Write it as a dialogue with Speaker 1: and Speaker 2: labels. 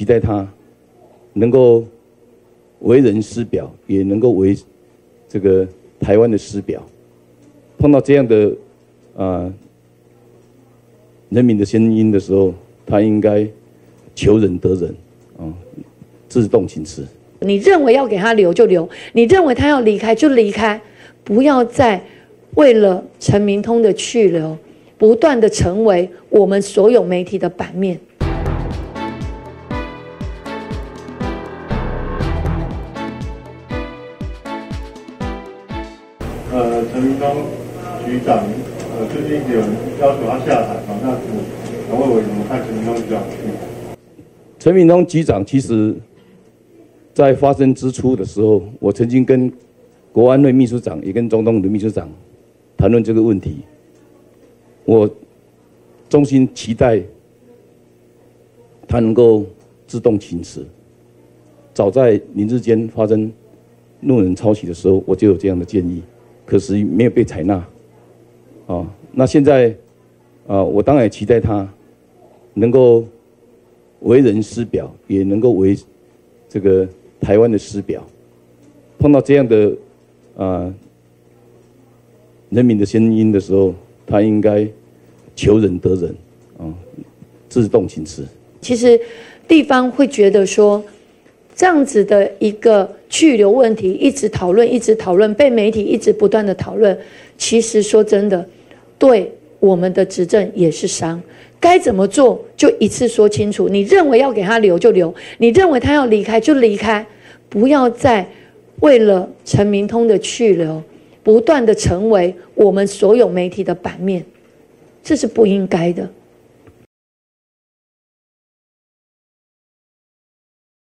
Speaker 1: 期待他能够为人师表，也能够为这个台湾的师表。碰到这样的啊人民的声音的时候，他应该求仁得仁啊，自动请辞。
Speaker 2: 你认为要给他留就留，你认为他要离开就离开，不要再为了陈明通的去留，不断的成为我们所有媒体的版面。
Speaker 3: 呃，陈明通局长，呃，最近有人要求他下台嘛？那陈伟伟怎么看陈明通局长？
Speaker 1: 陈明通局长其实，在发生之初的时候，我曾经跟国安会秘书长，也跟中东的秘书长谈论这个问题。我衷心期待他能够自动请辞。早在林志坚发生路人抄袭的时候，我就有这样的建议。可惜没有被采纳，啊，那现在，啊，我当然也期待他能够为人师表，也能够为这个台湾的师表。碰到这样的啊人民的声音的时候，他应该求仁得仁，啊，自动请辞。
Speaker 2: 其实地方会觉得说。这样子的一个去留问题，一直讨论，一直讨论，被媒体一直不断的讨论。其实说真的，对我们的执政也是伤。该怎么做，就一次说清楚。你认为要给他留就留，你认为他要离开就离开，不要再为了陈明通的去留，不断的成为我们所有媒体的版面，这是不应该的。